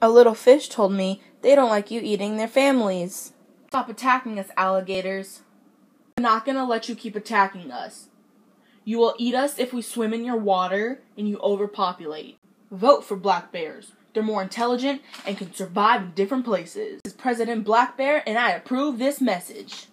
A little fish told me they don't like you eating their families. Stop attacking us, alligators. I'm not gonna let you keep attacking us. You will eat us if we swim in your water and you overpopulate. Vote for black bears. They're more intelligent and can survive in different places. This is President Black Bear, and I approve this message.